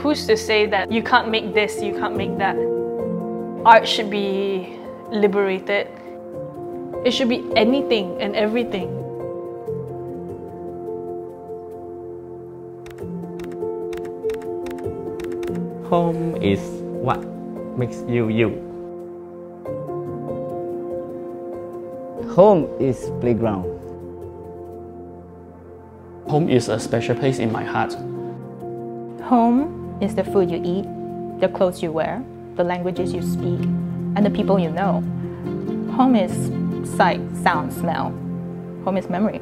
Who's to say that you can't make this, you can't make that? Art should be liberated. It should be anything and everything. Home is what makes you you. Home is playground. Home is a special place in my heart. Home is the food you eat, the clothes you wear, the languages you speak, and the people you know. Home is sight, sound, smell. Home is memory.